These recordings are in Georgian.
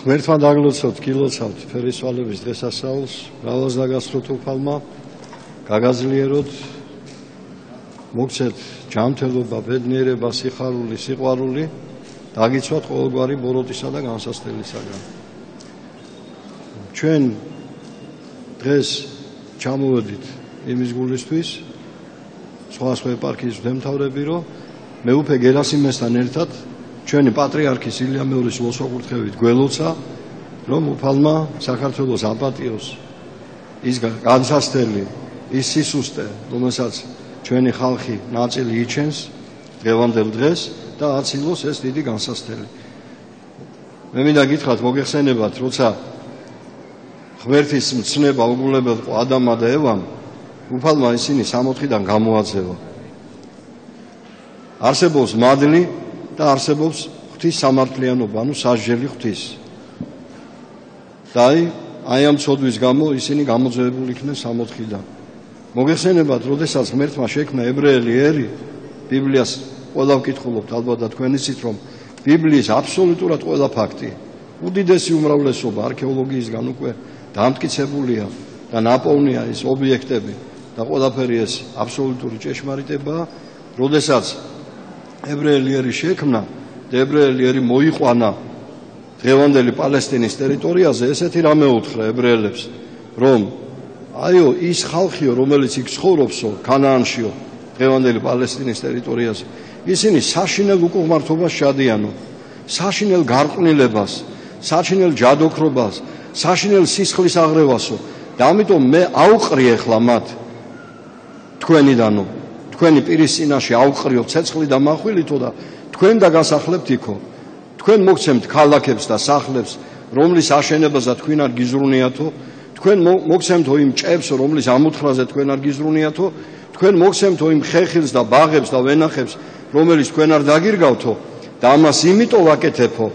ღმერთმა დაგლოცოთ, გილოცავთ ფერისვალების დღესასწაულს, ბრავალს დაგასრულოთ უფალმა, გაგაზლიეროთ, მოგცეთ ჯანმრთელობა, ბედნიერება, სიხარული, სიყვარული, დაგიცვათ ყოველგვარი ბოროტისა და განსასწრელისაგან. ჩვენ დღეს ჩამოვედით იმის გულისთვის, სხვა სხვა ეპარქიის დემთავრები, რომ მეუფე გერასიმესთან ერთად ჩვენი პატრიარქის ილია მეორის ლოსოკურთხევით გველოცა რომ უფალმა საქართველოს აპატიოს ის განსასწრელი ის სისუსტე რომელსაც ჩვენი ხალხი ნაწილი იჩენს დღევანდელ დღეს და აცილოს ეს დიდი განსასწრელი. მე მინდა გითხრათ მოგეხსენებათ როცა ღმერთის მცნება უგულებელყო ადამა და ევამ უფალმა ისინი სამოთხიდან გამოაძევა. არსებობს მადლი და არსებობს ღვთის სამართლიანობა, ანუ სასჯელი ღვთის. და აი, აი ამ ცოდვის გამო ისინი გამოძევებული იქნენ სამოთხიდან. მოგეხსენებათ, როდესაც ღმერთმა შექმნა ებრაელი ერი, ბიბლიას ყველა ვკითხულობთ ალბათ და თქვენ იცით, რომ ბიბლიის აბსოლუტურად ყველა ფაქტი, უდიდესი უმრავლესობა არქეოლოგიისგან უკვე დამტკიცებულია და ნაპოვნია ის ობიექტები და ყველაფერი ეს აბსოლუტური ჭეშმარიტებაა, როდესაც ებრაელი ერი შექმნა და ებრაელი ერი მოიყვანა დღევანდელი პალესტინის ტერიტორიაზე ესეთი რამე უთხრა ებრაელებს რომ აიო ის ხალხიო რომელიც იქ ცხოვრობსო ქანაანშიო დღევანდელი პალესტინის ტერიტორიაზე ისინი საშინელ უკუღმართობას შადიანო საშინელ გარყვნილებას საშინელ ჯადოქრობას საშინელ სისხლის აღრევასო და ამიტომ მე აუყრი ახლა მათ თქვენიდანო თქვენი პირის წინაშე აუყრიო ცეცხლი და מחვილითო და თქვენ დაგასახლებთ იქო თქვენ მოგცემთ ქალაქებს და სახლებს რომლის აშენებაზე თქვენ არ გიზრუნიათო თქვენ მოგცემთო იმ ჭებს რომლის ამოთხრაზე თქვენ არ გიზრუნიათო თქვენ მოგცემთო იმ ხეხილს და ბაღებს და ვენახებს რომელიც თქვენ არ დაგირგავთო და ამას იმიტომ ვაკეთებო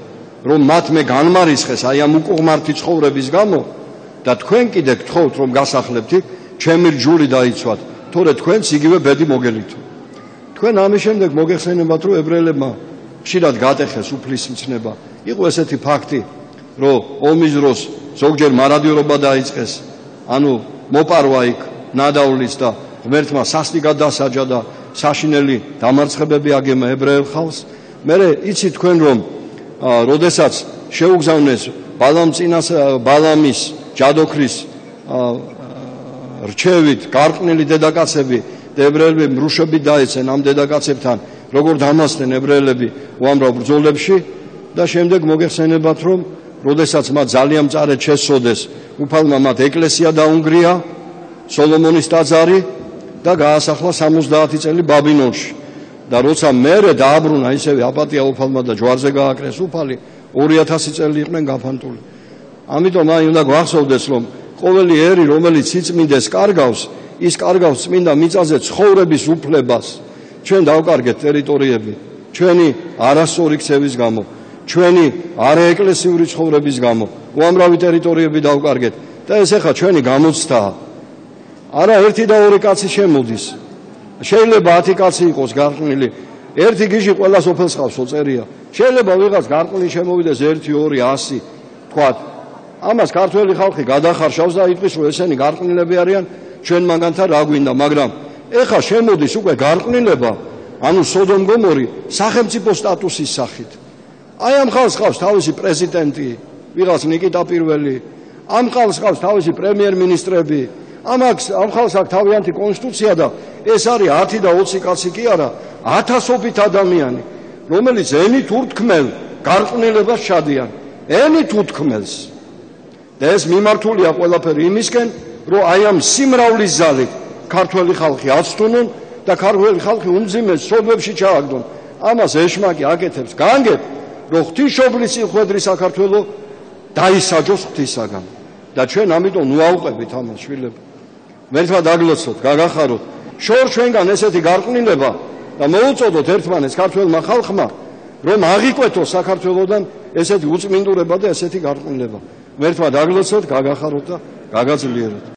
რომ მათ მე განმარისხეს აი ამ უკუღმართი ცხოვრების გამო. და თქვენ კიდე გთხოვთ რომ გასახლებთ ჩემი რჯული დაიცვათ თორე თქვენც იგივე ბედი მოგელითო. თქვენ ამის შემდეგ მოგეხსენებათ, რომ ებრაელებმა ხშირად გატეხეს უფლის მცნება. იყო ესეთი ფაქტი, რომ ომის დროს ზოგჯერ მარადიორობა დაიწყეს, ანუ მოპარვა იქ ნადავლის და ღმერთმა სასტი გადასაჯა და საშინელი დამარცხებები აგემა ებრაელ ხალხს. მე იცი თქვენ რომ როდესაც შეუგზავნეს ბალამ წინას ბალამის ჯადოქრის რჩევით გარყნილი დედაკაცები და ებრაელები მრუშები დაეცენ ამ დედაკაცებთან როგორ დამასდნენ ებრაელები უამრავ ბრძოლებში და შემდეგ მოგეხსენებათ რომ როდესაც მათ ძალიან მწარედ შესოდეს უფალმა მათ ეკლესია დაუნგრია სოლომონის ტაძარი და გაასახლა 70 წელი ბაბილონში და როცა მერე დააბრუნა ისევე აპატია უფალმა და ჯვარზე გააკრეს უფალი 2000 წელი იყვნენ გაფანტული. ამიტომ აი უნდა გვახსოვდეს რომ ყოველი ერი რომელიც სიწმინდეს კარგავს ის კარგავს წმინდა მიწაზე ცხოვრების უფლებას. ჩვენ დავკარგეთ ტერიტორიები. ჩვენი არასწორი ქცევის გამო ჩვენი არაეკლესიური ცხოვრების გამო. უამრავი ტერიტორიები დავკარგეთ. და ეს ახლა ჩვენი გამოცდაა. არა ერთი და ორი კაცი შემოდის. შეიძლება 10 კაცი იყოს გარყვნილი ერთი გიჟი ყველა სოფელს ხავს ოწერია. შეიძლება ვიღაც გარყვნილი შემოვიდეს 1 2 100 თქვათ ამას ქართველი ხალხი გადახარშავს და იტყვის რომ ესენი გარყვნილები არიან. ჩვენ მაგანთან რა გვინდა მაგრამ ეხა შემოდის უკვე გარყვნილება ანუ სოდომ გომორი სახელმწიფო სტატუსის სახით. აი ამ ხალხს ყავს თავისი პრეზიდენტი ვიღაც ნიკიტა პირველი. ამ ხალხს ყავს თავისი პრემიერ-მინისტრები. ამაქვს ამ ხალხს აქვს თავიანთი კონსტიტუცია და ეს არის 10 და 20 კაცი კი არა ათასობით ადამიანი რომელიც ენით ურთქმელ გარყვნილებას შადიან ენით უთქმელს და ეს მიმართულია ყველაფერი იმისკენ, რომ აი ამ სიმრავლის ზალით ქართველი ხალხი აცდუნონ და ქართველი ხალხი უმძიმეს სოფლებში ჩააგდონ. ამას ეშმაკი აკეთებს, განგებ, რომ ღვთისმშობლის ხვედრი საქართველოს დაისაჯოს ღვთისაგან. და ჩვენ ამიტომ ნუაუყებით ამას შვილებს. მერთმა დაგლოცოთ, გაგახაროთ. შორ ჩვენგან ესეთი გარყვნილება და მოუწოდოთ ერთმანეთს ქართველმა ხალხმა, რომ აღიკვეთოს საქართველოსდან ესეთი უწმინდურება და ესეთი გარყვნილება. მერთმა დაგლოცოთ, გაგახაროთ და გაგაძლიეროთ.